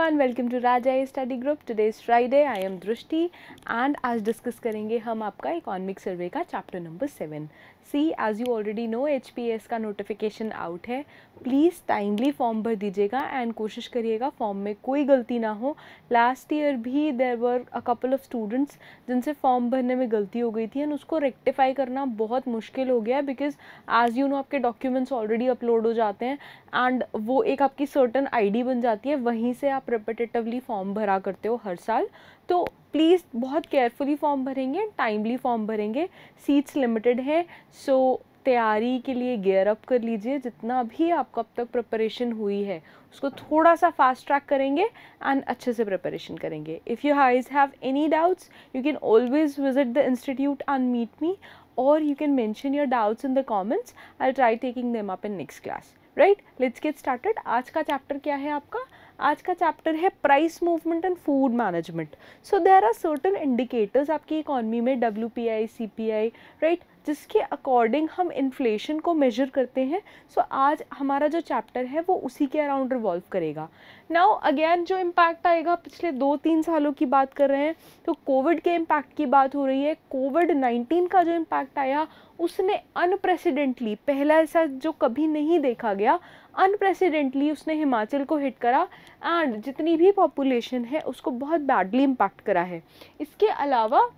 Everyone welcome to Raja study group today is Friday I am Drishti and आज discuss करेंगे, हम आपका economic survey का chapter number seven see as you already know H P S का notification out है. Please timely form भर दीजिएगा and कोशिश करिएगा फॉर्म में कोई गलती ना हो. लास्ट ईयर भी there were a couple of students जिनसे फॉर्म भरने में गलती हो गई थी एंड उसको रेक्टिफाई करना बहुत मुश्किल हो गया बिकॉज़ एज यू नो आपके डॉक्यूमेंट्स ऑलरेडी अपलोड हो जाते हैं एंड वो एक आपकी सर्टन आईडी बन जाती है, वहीं से आप रिपीटेटिवली फॉर्म भरा करते हो हर साल. तो प्लीज़ बहुत केयरफुली फॉर्म भरेंगे टाइमली फॉर्म भरेंगे। सीट्स लिमिटेड है सो तैयारी के लिए गेयर अप कर लीजिए। जितना भी आपको अब तक प्रिपरेशन हुई है, उसको थोड़ा सा फास्ट ट्रैक करेंगे एंड अच्छे से प्रिपरेशन करेंगे। If you highs have any doubts you can always visit the institute and meet me और you can mention your doubts in the comments I try taking them up in next class right let's get started आज का chapter क्या है आपका? आज का chapter है price movement and food management so there are certain indicators आपकी economy में W P I C P I right जिसके अकॉर्डिंग हम इन्फ्लेशन को मेजर करते हैं। सो so, आज हमारा जो चैप्टर है वो उसी के अराउंड रिवॉल्व करेगा। नाउ अगेन जो इम्पैक्ट आएगा पिछले दो तीन सालों की बात कर रहे हैं तो कोविड के इम्पैक्ट की बात हो रही है। कोविड नाइन्टीन का जो इम्पैक्ट आया उसने अनप्रेसिडेंटली पहला ऐसा जो कभी नहीं देखा गया अनप्रेसिडेंटली उसने हिमाचल को हिट करा एंड जितनी भी पॉपुलेशन है, उसको बहुत बैडली इम्पैक्ट करा है। इसके अलावा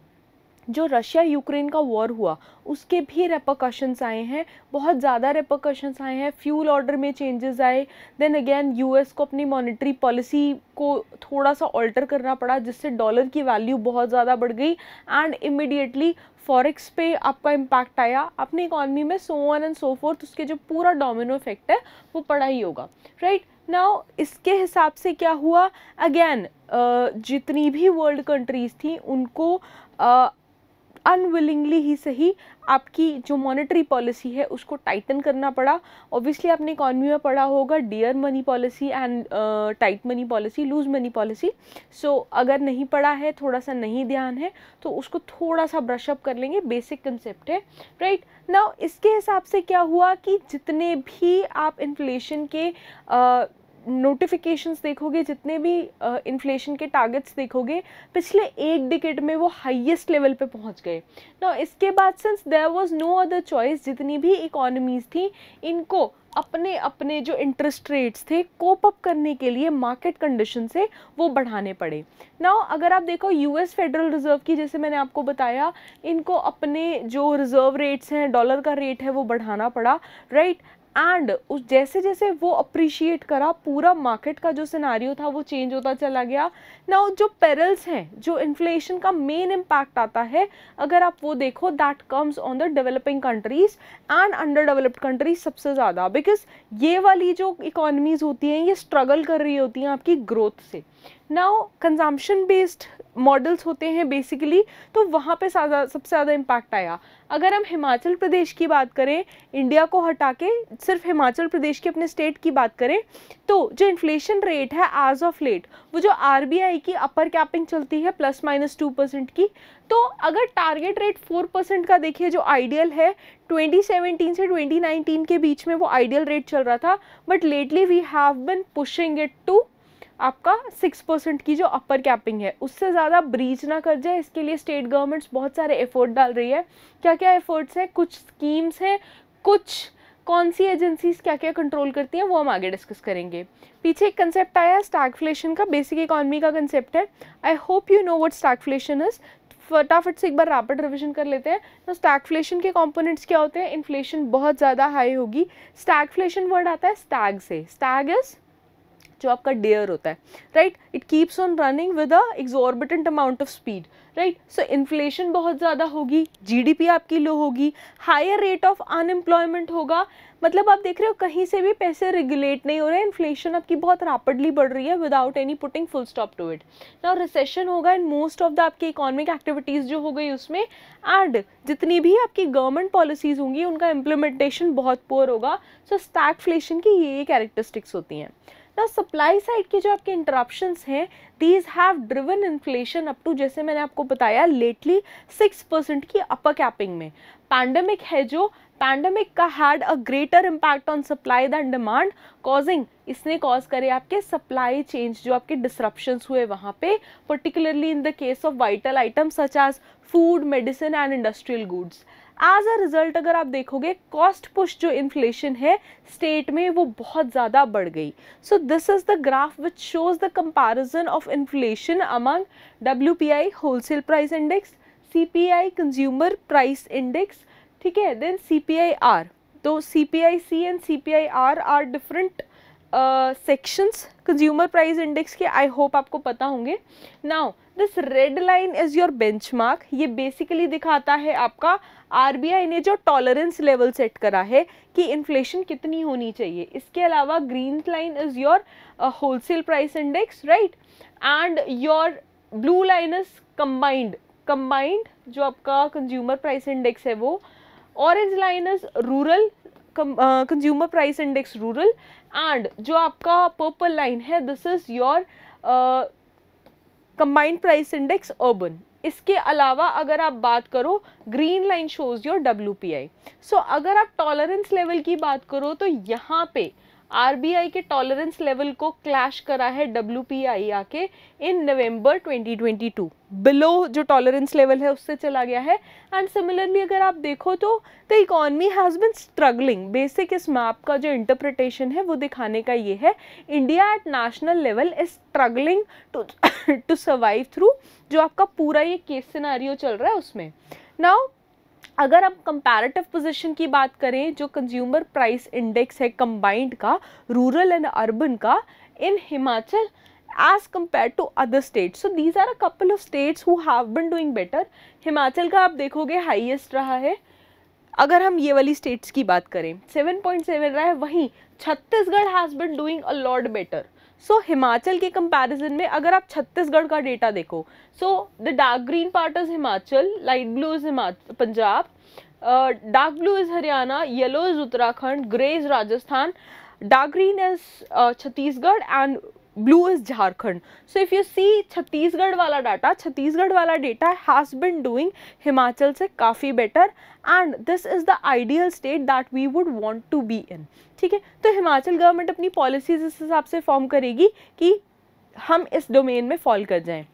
जो रशिया यूक्रेन का वॉर हुआ, उसके भी रेपोकशंस आए हैं, बहुत ज़्यादा रेपोकशंस आए हैं फ्यूल ऑर्डर में चेंजेस आए देन अगेन यूएस को अपनी मॉनेटरी पॉलिसी को थोड़ा सा ऑल्टर करना पड़ा, जिससे डॉलर की वैल्यू बहुत ज़्यादा बढ़ गई एंड इमिडिएटली फॉरेक्स पे आपका इम्पैक्ट आया अपनी इकॉनमी में so on and so forth उसके जो पूरा डोमिनो इफ़ेक्ट है, वो पड़ा ही होगा राइट right? नाउ इसके हिसाब से क्या हुआ अगेन जितनी भी वर्ल्ड कंट्रीज़ थी, उनको अनविलिंगली ही सही आपकी जो मॉनेटरी पॉलिसी है उसको टाइटन करना पड़ा। ऑब्वियसली आपने इकॉनमी में पढ़ा होगा dear money policy and tight money policy loose money policy so अगर नहीं पढ़ा है थोड़ा सा नहीं ध्यान है तो उसको थोड़ा सा ब्रशअप कर लेंगे। बेसिक कंसेप्ट है राइट right? नाउ इसके हिसाब से क्या हुआ कि जितने भी आप इन्फ्लेशन के uh, नोटिफिकेशंस देखोगे, जितने भी इन्फ्लेशन के टारगेट्स देखोगे, पिछले एक डिकेट में वो हाईएस्ट लेवल पे पहुँच गए ना इसके बाद since there was no other choice जितनी भी इकोनॉमीज़ थी, इनको अपने अपने जो इंटरेस्ट रेट्स थे कोप अप करने के लिए मार्केट कंडीशन से वो बढ़ाने पड़े नाउ अगर आप देखो यूएस फेडरल रिज़र्व की, जैसे मैंने आपको बताया, इनको अपने जो रिज़र्व रेट्स हैं डॉलर का रेट है, वो बढ़ाना पड़ा राइट? एंड उस जैसे जैसे वो अप्रिशिएट करा, पूरा मार्केट का जो सिनारियो था वो चेंज होता चला गया। ना जो पेरल्स हैं, जो इन्फ्लेशन का मेन इम्पैक्ट आता है, अगर आप वो देखो that comes on the developing countries and under developed countries सबसे ज़्यादा। बिकॉज़ ये वाली जो इकोनॉमीज़ होती हैं, ये स्ट्रगल कर रही होती हैं आपकी ग्रोथ से। नाउ कंजम्पशन बेस्ड मॉडल्स होते हैं बेसिकली तो वहाँ पे सबसे ज़्यादा इम्पैक्ट आया। अगर हम हिमाचल प्रदेश की बात करें इंडिया को हटा के, सिर्फ़ हिमाचल प्रदेश के अपने स्टेट की बात करें तो जो इन्फ्लेशन रेट है एज ऑफ़ लेट वो जो आरबीआई की अपर कैपिंग चलती है प्लस माइनस टू परसेंट की तो अगर टारगेट रेट फोर परसेंट का देखिए, जो आइडियल है 2017 से 2019 के बीच में वो आइडियल रेट चल रहा था but lately we have been pushing it to आपका सिक्स परसेंट की जो अपर कैपिंग है, उससे ज़्यादा ब्रीच ना कर जाए, इसके लिए स्टेट गवर्नमेंट्स बहुत सारे एफर्ट डाल रही है। क्या क्या एफर्ट्स हैं? कुछ स्कीम्स हैं? कुछ कौन सी एजेंसीज क्या क्या कंट्रोल करती हैं? वो हम आगे डिस्कस करेंगे। पीछे एक कंसेप्ट आया है स्टैगफ्लेशन का बेसिक इकोनॉमी का कंसेप्ट है। I hope you know what stagflation is फटाफट से एक बार रैपिड रिविजन कर लेते हैं। तो स्टैगफ्लेशन के कंपोनेंट्स क्या होते हैं? इन्फ्लेशन बहुत ज़्यादा हाई होगी। स्टैगफ्लेशन वर्ड आता है स्टैग से। स्टैग इज़ जो आपका डेयर होता है right it keeps on running with a exorbitant amount of speed right so inflation बहुत ज़्यादा होगी जीडीपी आपकी लो होगी हायर रेट ऑफ़ अनएम्प्लॉयमेंट होगा। मतलब आप देख रहे हो, कहीं से भी पैसे रेगुलेट नहीं हो रहे इन्फ्लेशन आपकी बहुत रैपिडली बढ़ रही है without any putting full stop to it now recession होगा इन मोस्ट ऑफ़ द आपकी इकोनॉमिक एक्टिविटीज़ जो हो गई उसमें एंड जितनी भी आपकी गवर्नमेंट पॉलिसीज़ होंगी, उनका इम्प्लीमेंटेशन बहुत पोअर होगा। सो स्टैगफ्लेशन की ये कैरेक्टरिस्टिक्स होती हैं। ना सप्लाई साइड के जो आपके इंटरप्शंस हैं these have driven inflation up to जैसे मैंने आपको बताया लेटली सिक्स परसेंट की अपर कैपिंग में। पैंडमिक है जो पैंडमिक का had a greater impact on supply than demand causing इसने कॉज करे आपके सप्लाई चेंज जो आपके डिसरप्शंस हुए वहाँ पे particularly in the case of vital items such as food medicine and industrial goods as a result अगर आप देखोगे कॉस्ट पुश जो इन्फ्लेशन है स्टेट में वो बहुत ज़्यादा बढ़ गई। So this is the graph which shows the comparison of inflation among W P I wholesale price index C P I consumer price index ठीक है? Then C P I R तो C P I C and C P I R are different sections consumer price index के I hope आपको पता होंगे। Now this red line is your benchmark ये basically दिखाता है आपका आरबीआई ने जो टॉलरेंस लेवल सेट करा है कि इन्फ्लेशन कितनी होनी चाहिए। इसके अलावा green line is your wholesale price index right and your blue line is combined combined जो आपका कंज्यूमर प्राइस इंडेक्स है वो। Orange line is rural consumer price index rural and जो आपका पर्पल लाइन है this is your combined price index urban इसके अलावा अगर आप बात करो green line shows your W P I so अगर आप टॉलरेंस लेवल की बात करो तो यहाँ पे आरबीआई के टॉलरेंस लेवल को क्लैश करा है डब्ल्यू आके इन नवंबर 2022 बिलो जो टॉलरेंस लेवल है उससे चला गया है. एंड सिमिलरली अगर आप देखो तो the economy has been struggling basic इस मैप का जो इंटरप्रिटेशन है वो दिखाने का ये है. India at national level is struggling to to survive through जो आपका पूरा ये केस सिनारियो चल रहा है उसमें. नाउ अगर हम कंपैरेटिव पोजीशन की बात करें, जो कंज्यूमर प्राइस इंडेक्स है कंबाइंड का रूरल एंड अर्बन का in Himachal as compare to other states so these are a couple of states who have been doing better Himachal का आप देखोगे हाईएस्ट रहा है। अगर हम ये वाली स्टेट्स की बात करें 7.7 रहा है, वहीं Chhattisgarh has been doing a lot better so so, Himachal के कंपैरिजन में अगर आप छत्तीसगढ़ का डेटा देखो so the dark green part is Himachal light blue is Himachal Punjab dark blue is Haryana yellow is Uttarakhand grey is Rajasthan dark green is Chhattisgarh and blue is Jharkhand so if you see Chhattisgarh वाला data Chhattisgarh वाला data has been doing Himachal से काफ़ी better and this is the ideal state that we would want to be in ठीक है? तो Himachal government अपनी policies इस हिसाब से फॉर्म करेगी कि हम इस डोमेन में फॉल कर जाएँ।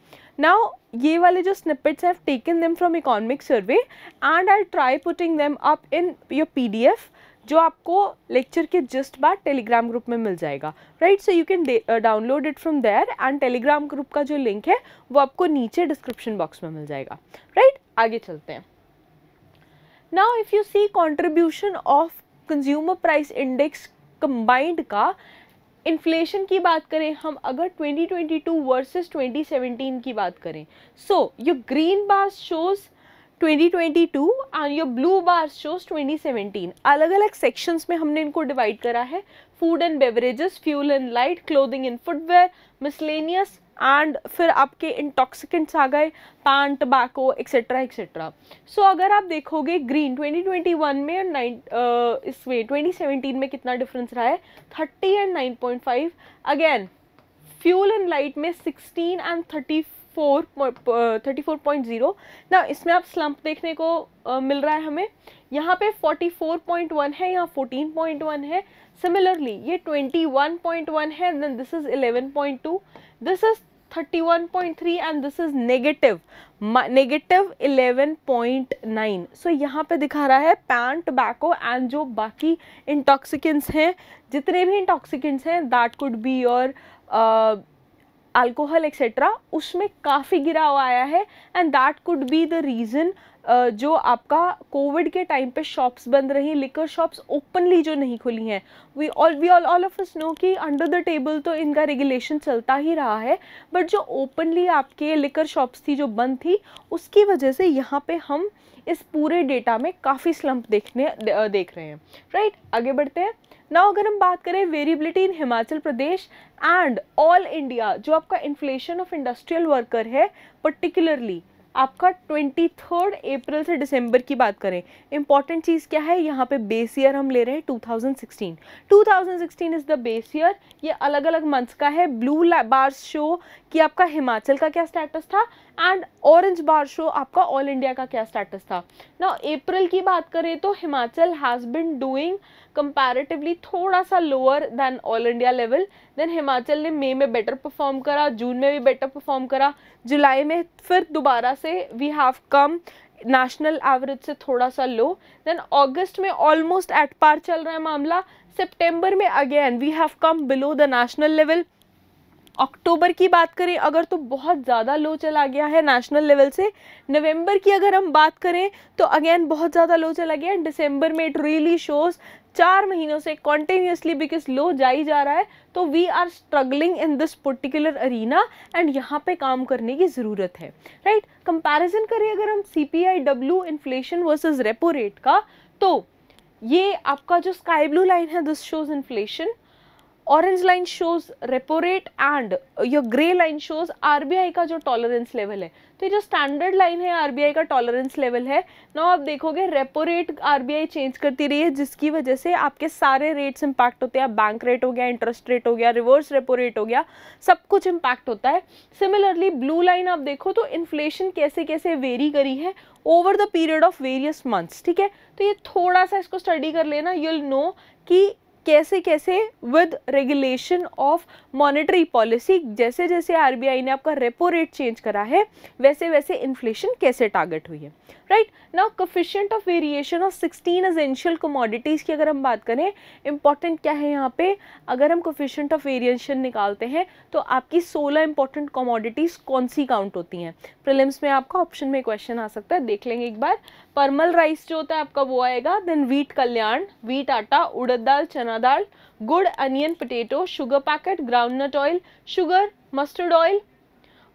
नाउ ये वाले जो snippets have taken them from economic survey and I try putting them up in your PDF जो आपको लेक्चर के जस्ट बाद टेलीग्राम ग्रुप में मिल जाएगा right so you can download it from there and Telegram group का जो link है, वो आपको नीचे डिस्क्रिप्शन बॉक्स में मिल जाएगा राइट right? आगे चलते हैं now if you see contribution of consumer price index combined का इन्फ्लेशन की बात करें, हम अगर 2022 वर्सेस 2017 की बात करें so your green bar shows 2022 and your blue bar shows 2017 अलग अलग सेक्शंस में हमने इनको डिवाइड करा है. Food and beverages fuel and light clothing and footwear miscellaneous and फिर आपके इंटॉक्सिकेंट्स आ गए, पान टबैको एक्सेट्रा एक्सेट्रा सो अगर आप देखोगे ग्रीन 2021 में और नाइन इसमें 2017 में कितना डिफरेंस रहा है? 30 and 9.5 again fuel and light में 16 and 34 thirty four point zero. ना इसमें आप स्लम्प देखने को uh, मिल रहा है हमें। यहाँ पे फोर्टी फोर पॉइंट वन है यहाँ फोर्टीन पॉइंट वन है। सिमिलरली ये ट्वेंटी वन पॉइंट वन है then this is eleven point two this is 31.3 and this is negative negative 11.9 so यहाँ पे दिखा रहा है पैन टबैको एंड जो बाकी इंटॉक्सिकेंट्स हैं जितने भी इंटॉक्सिकेंट्स हैं that could be your alcohol etcetera उसमें काफ़ी गिराव आया है and that could be the reason जो आपका कोविड के टाइम पे शॉप्स बंद रही लिकर शॉप्स ओपनली जो नहीं खुली हैं। We all we all all of us know कि अंडर द टेबल तो इनका रेगुलेशन चलता ही रहा है बट जो ओपनली आपके लिकर शॉप्स थी, जो बंद थी, उसकी वजह से यहाँ पे हम इस पूरे डेटा में काफ़ी स्लम्प देखने देख रहे हैं राइट आगे बढ़ते हैं। ना अगर हम बात करें variability in Himachal Pradesh and all India जो आपका इन्फ्लेशन ऑफ़ इंडस्ट्रियल वर्कर है पर्टिकुलरली आपका ट्वेंटी थर्ड अप्रैल से दिसंबर की बात करें इंपॉर्टेंट चीज़ क्या है? यहाँ पे बेस ईयर हम ले रहे हैं 2016 2016 इज़ द बेस ईयर ये अलग अलग मंथ्स का है। ब्लू बार शो कि आपका हिमाचल का क्या स्टेटस था? एंड ऑरेंज बार शो आपका ऑल इंडिया का क्या स्टेटस था? ना अप्रैल की बात करें तो Himachal has been doing comparatively थोड़ा सा lower then all India level then Himachal ने मई में बेटर परफॉर्म करा जून में भी बेटर परफॉर्म करा. जुलाई में फिर दोबारा से we have come national average से थोड़ा सा लो देन अगस्त में ऑलमोस्ट एट पार चल रहा है मामला. सितंबर में again we have come below the national level अक्टूबर की बात करें, अगर तो बहुत ज़्यादा लो चला गया है नेशनल लेवल से. नवंबर की अगर हम बात करें तो अगेन बहुत ज़्यादा लो चला गया है. दिसंबर में इट रियली शोज़ चार महीनों से कॉन्टिन्यूसली बिकॉज़ लो जा ही जा रहा है तो we are struggling in this particular arena and यहाँ पे काम करने की ज़रूरत है राइट right? कंपैरिजन करें अगर हम C P I W inflation versus repo rate का तो ये आपका जो स्काई ब्लू लाइन है this shows inflation orange line shows repo rate and your grey line shows RBI का जो टॉलरेंस लेवल है। तो ये जो स्टैंडर्ड लाइन है आरबीआई का टॉलरेंस लेवल है ना आप देखोगे रेपो रेट आरबीआई चेंज करती रही है, जिसकी वजह से आपके सारे रेट्स इंपैक्ट होते हैं। बैंक रेट हो गया इंटरेस्ट रेट हो गया रिवर्स रेपो रेट हो गया, सब कुछ इंपैक्ट होता है। सिमिलरली ब्लू लाइन आप देखो तो इन्फ्लेशन कैसे कैसे वेरी करी है over the period of various months ठीक है? तो ये थोड़ा सा इसको स्टडी कर लेना। यूल नो कि कैसे कैसे with regulation of monetary policy जैसे जैसे आरबीआई ने आपका रेपो रेट चेंज करा है वैसे वैसे इन्फ्लेशन कैसे टारगेट हुई है। Right now coefficient of variation of 16 essential commodities की अगर हम बात करें इंपॉर्टेंट क्या है यहाँ पे? अगर हम कोफिशियंट ऑफ़ वेरिएशन निकालते हैं तो आपकी 16 इंपॉर्टेंट कमोडिटीज़ कौन सी काउंट होती हैं? प्रिलिम्स में आपका ऑप्शन में क्वेश्चन आ सकता है, देख लेंगे एक बार। परमल राइस जो होता है, आपका वो आएगा देन वीट कल्याण वीट आटा, उड़द दाल, चना दाल, गुड़, onion potato sugar packet groundnut oil sugar mustard oil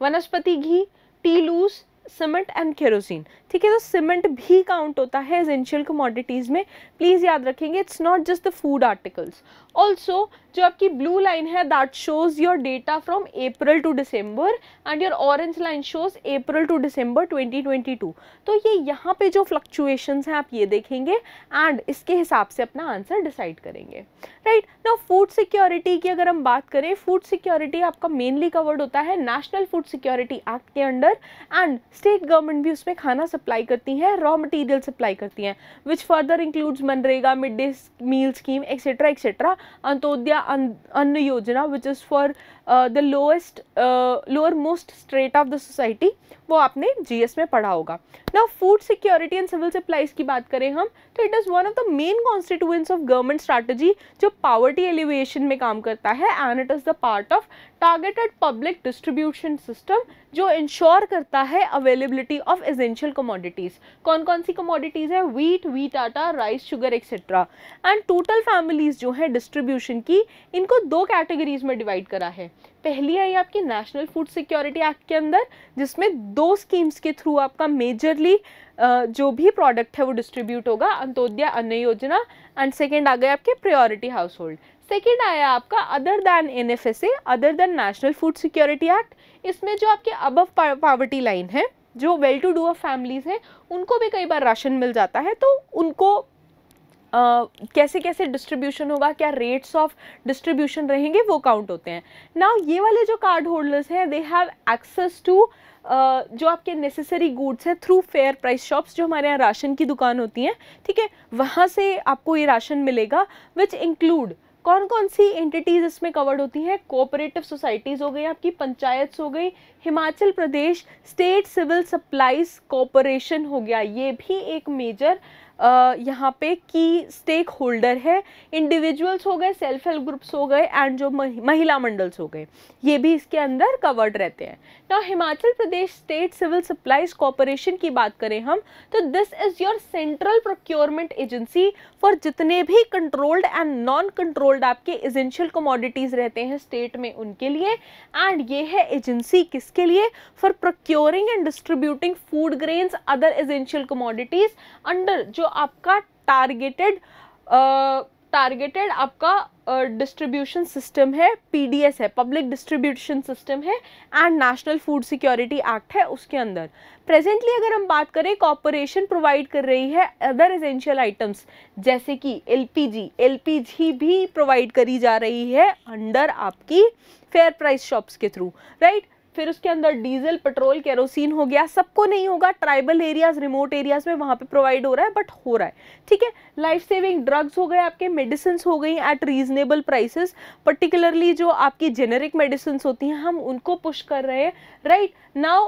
वनस्पति घी tea loose cement and kerosene ठीक है तो सीमेंट भी काउंट होता है एजेंशियल कमोडिटीज़ में। प्लीज़ याद रखेंगे it's not just the food articles also जो आपकी ब्लू लाइन है that shows your data from April to December and your orange line shows April to December 2022 तो ये यहाँ पे जो फ्लक्चुएशंस हैं, आप ये देखेंगे एंड इसके हिसाब से अपना आंसर डिसाइड करेंगे। राइट ना फ़ूड सिक्योरिटी की अगर हम बात करें फ़ूड सिक्योरिटी आपका मेनली कवर्ड होता है नेशनल फ़ूड सिक्योरिटी एक्ट के अंडर एंड स्टेट गवर्नमेंट भी उसमें खाना करती हैं रॉ मटेरियल सप्लाई करती हैं which further includes MNREGA mid day meal scheme etcetera etcetera Antyodaya Anna Yojana which is for the lowest lower most strata of the society वो आपने GS में पढ़ा होगा। ना food security and civil supplies की बात करें हम तो it is one of the main constituents of government strategy जो पावर्टी एलिवेशन में काम करता है and it is the part of targeted public distribution system जो इंश्योर करता है अवेलेबिलिटी ऑफ़ एजेंशियल कमोडिटीज़ कौन कौन सी कमोडिटीज़ है? वीट वीट आटा rice sugar etcetera and total families जो है डिस्ट्रीब्यूशन की, इनको दो कैटेगरीज में डिवाइड करा है। पहली आई आपकी नेशनल फ़ूड सिक्योरिटी एक्ट के अंदर, जिसमें दो स्कीम्स के थ्रू आपका मेजरली जो भी प्रोडक्ट है वो डिस्ट्रीब्यूट होगा अंत्योदय अन्न योजना एंड सेकेंड आ गए आपके प्रायोरिटी हाउस होल्ड सेकेंड आया आपका other than N F S A other than national food security act इसमें जो आपके अब पावर्टी लाइन है, जो well to do of families हैं, उनको भी कई बार राशन मिल जाता है तो उनको कैसे कैसे डिस्ट्रीब्यूशन होगा, क्या रेट्स ऑफ़ डिस्ट्रीब्यूशन रहेंगे, वो काउंट होते हैं। नाउ ये वाले जो कार्ड होल्डर्स हैं दे हैव एक्सेस टू जो आपके नेसेसरी गुड्स हैं थ्रू फेयर प्राइस शॉप्स जो हमारे यहाँ राशन की दुकान होती हैं, ठीक है? वहाँ से आपको ये राशन मिलेगा विच इंक्लूड कौन कौन सी एंटिटीज़ इसमें कवर्ड होती हैं? कोऑपरेटिव सोसाइटीज़ हो गई आपकी, पंचायत हो गई, Himachal Pradesh state civil supplies corporation हो गया, ये भी एक मेजर यहाँ पे की स्टेक होल्डर है इंडिविजुअल्स हो गए सेल्फ हेल्प ग्रुप्स हो गए एंड जो महिला मंडल्स हो गए, ये भी इसके अंदर कवर्ड रहते हैं। ना Himachal Pradesh state civil supplies corporation की बात करें हम तो this is your central procurement agency for जितने भी कंट्रोल्ड एंड नॉन कंट्रोल्ड आपके एजेंशियल कमोडिटीज़ रहते हैं स्टेट में उनके लिए एंड ये है एजेंसी किसके लिए? For procuring and distributing food grains other essential commodities under जो आपका टारगेटेड टारगेटेड आपका डिस्ट्रीब्यूशन सिस्टम है पीडीएस है पब्लिक डिस्ट्रीब्यूशन सिस्टम है and national food security act है उसके अंदर। प्रेजेंटली अगर हम बात करें कॉरपोरेशन प्रोवाइड कर रही है अदर एसेंशियल आइटम्स जैसे कि एलपीजी एलपीजी भी प्रोवाइड करी जा रही है अंडर आपकी फेयर प्राइस शॉप्स के थ्रू राइट फिर उसके अंदर डीजल, पेट्रोल, केरोसिन हो गया। सबको नहीं होगा, ट्राइबल एरियाज़, रिमोट एरियाज़ में वहाँ पे प्रोवाइड हो रहा है, बट हो रहा है। ठीक है? लाइफ सेविंग ड्रग्स हो गए आपके मेडिसिन हो गई एट रीजनेबल प्राइसेस पर्टिकुलरली जो आपकी जेनेरिक मेडिसिन होती हैं, हम उनको पुश कर रहे हैं। राइट नाउ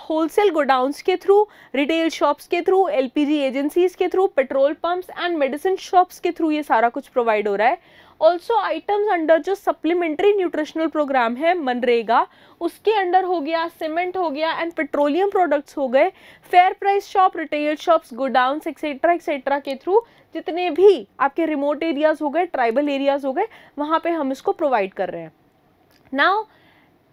होलसेल गोडाउंस के थ्रू रिटेल शॉप्स के थ्रू एलपीजी एजेंसीज के through petrol pumps and medicine shops के थ्रू ये सारा कुछ प्रोवाइड हो रहा है। ऑल्सो आइटम्स अंडर जो सप्लीमेंट्री न्यूट्रिशनल प्रोग्राम है, मनरेगा, उसके अंडर हो गया सीमेंट हो गया एंड पेट्रोलियम प्रोडक्ट्स हो गए fair price shop retail shops godowns etcetera etcetera के थ्रू जितने भी आपके रिमोट एरियाज़ हो गए ट्राइबल एरियाज़ हो गए, वहाँ पर हम इसको प्रोवाइड कर रहे हैं। Now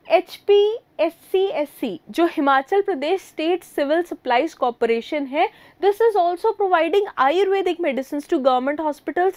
H P S C S C जो Himachal Pradesh state civil supplies corporation है this is also providing ayurvedic medicine to government hospitals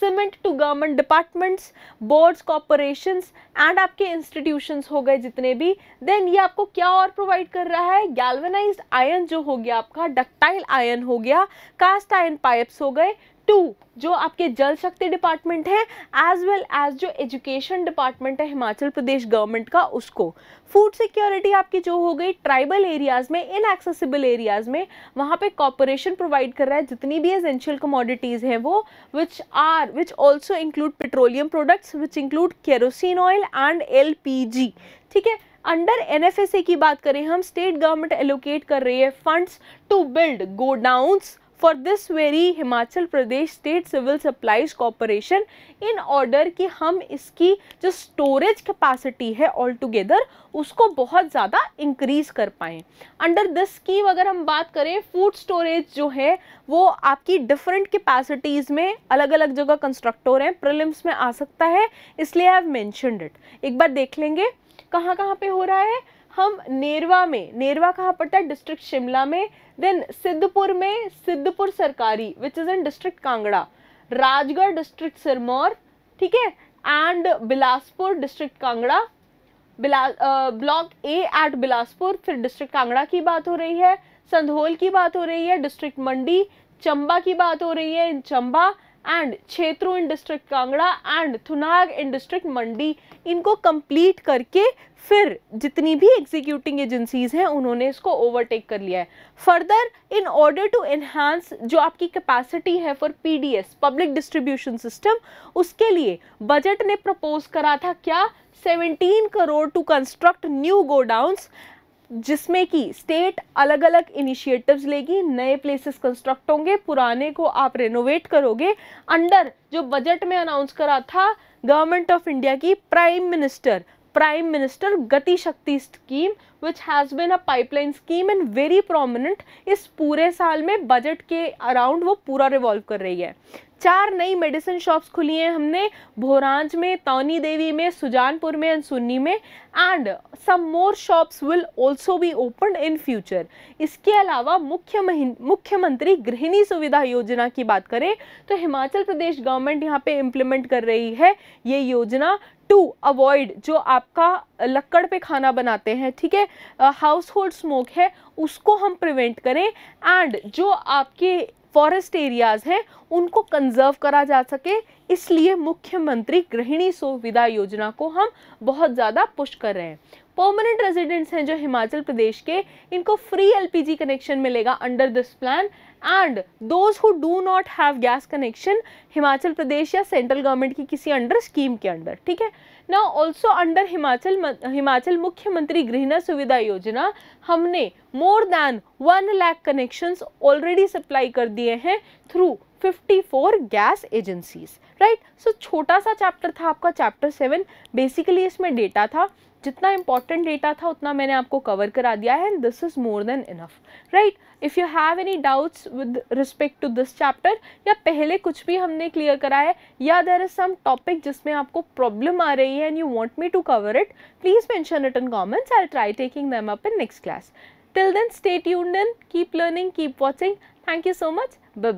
cement to government departments boards corporation and आपके इंस्टीट्यूशंस हो गए जितने भी। देन ये आपको क्या और प्रोवाइड कर रहा है? गैल्वेनाइज्ड आयन जो हो गया आपका डक्टाइल आयन हो गया कास्ट आयन पाइप्स हो गए टू, जो आपके जल शक्ति डिपार्टमेंट है एज वेल एज जो एजुकेशन डिपार्टमेंट है हिमाचल प्रदेश गवर्नमेंट का, उसको। फ़ूड सिक्योरिटी आपकी जो हो गई ट्राइबल एरियाज़ में इनएक्सेसिबल एरियाज़ में, वहाँ पे कॉपोरेशन प्रोवाइड कर रहा है, जितनी भी एसेंशियल कमोडिटीज़ हैं वो which are which also include petroleum products which include kerosene oil and LPG ठीक है? अंडर एनएफएसए की बात करें, हम स्टेट गवर्नमेंट एलोकेट कर रही है funds to build godowns for this very Himachal Pradesh state civil supplies corporation in order कि हम इसकी जो स्टोरेज कैपेसिटी है ऑल टुगेदर उसको बहुत ज़्यादा इंक्रीज कर पाएँ। अंडर दिस स्कीम अगर हम बात करें फ़ूड स्टोरेज जो है, वो आपकी डिफरेंट कैपेसिटीज़ में अलग अलग जगह कंस्ट्रक्ट हो रहे हैं प्रिलिम्स में आ सकता है, इसलिए आई हैव मैंशनड इट एक बार देख लेंगे कहाँ कहाँ पे हो रहा है? हम नेरवा में, नेरवा कहाँ पड़ता है? डिस्ट्रिक्ट शिमला में देन सिद्धपुर में सिद्धपुर सरकारी which is in district Kangra, Rajgarh district Sirmaur, ठीक है? एंड बिलासपुर डिस्ट्रिक्ट कांगड़ा, बिला ब्लॉक ए एट बिलासपुर, फिर डिस्ट्रिक्ट कांगड़ा की बात हो रही है, संधोल की बात हो रही है डिस्ट्रिक्ट मंडी, चंबा की बात हो रही है, इन चंबा एंड क्षेत्रों in district Kangra and Thunag in district Mandi इनको कंप्लीट करके फिर जितनी भी एग्जीक्यूटिंग एजेंसीज हैं, उन्होंने इसको ओवरटेक कर लिया है। Further in order to enhance जो आपकी कैपेसिटी है for PDS public distribution system उसके लिए बजट ने प्रपोज करा था क्या? 17 crore to construct new godowns जिसमें कि स्टेट अलग अलग इनिशिएटिव्स लेगी, नए प्लेसेस कंस्ट्रक्ट होंगे, पुराने को आप रेनोवेट करोगे अंडर जो बजट में अनाउंस करा था गवर्नमेंट ऑफ़ इंडिया की prime minister prime minister Gati Shakti scheme which has been a pipeline scheme and very prominent इस पूरे साल में बजट के अराउंड वो पूरा रिवॉल्व कर रही है। चार नई मेडिसिन शॉप्स खुली हैं हमने, भोरांज में, तौनी देवी में, सुजानपुर में एंड सुन्नी में and some more shops will also be open in future इसके अलावा मुख्य मुख्यमंत्री गृहिणी सुविधा योजना की बात करें तो हिमाचल प्रदेश गवर्नमेंट यहाँ पे इम्प्लीमेंट कर रही है ये योजना टू अवॉइड जो आपका लक्कड़ पे खाना बनाते हैं, ठीक है? हाउस होल्ड स्मोक है, उसको हम प्रिवेंट करें एंड जो आपके फॉरेस्ट एरियाज़ हैं, उनको कंजर्व करा जा सके। इसलिए मुख्यमंत्री गृहिणी सुविधा योजना को हम बहुत ज़्यादा पुश कर रहे हैं। परमानेंट रेजिडेंट्स हैं जो हिमाचल प्रदेश के, इनको फ्री एलपीजी कनेक्शन मिलेगा under this plan and those who do not have gas connection Himachal Pradesh या सेंट्रल गवर्नमेंट की किसी अंडर स्कीम के अंडर ठीक है? ना ऑल्सो अंडर हिमाचल हिमाचल मुख्यमंत्री गृहिणी सुविधा योजना, हमने more than one lakh connections already supply कर दिए हैं through 54 gas agencies right so छोटा सा चैप्टर था आपका चैप्टर सेवन बेसिकली इसमें डेटा था। जितना इंपॉर्टेंट डेटा था, उतना मैंने आपको कवर करा दिया है and this is more than enough right if you have any doubts with respect to this chapter या पहले कुछ भी हमने क्लियर करा है, या देर इज़ सम टॉपिक जिसमें आपको प्रॉब्लम आ रही है and you want me to cover it please mention it in comments I try taking them up in next class till then, stay tuned in, keep learning, keep watching. Thank you so much. Bye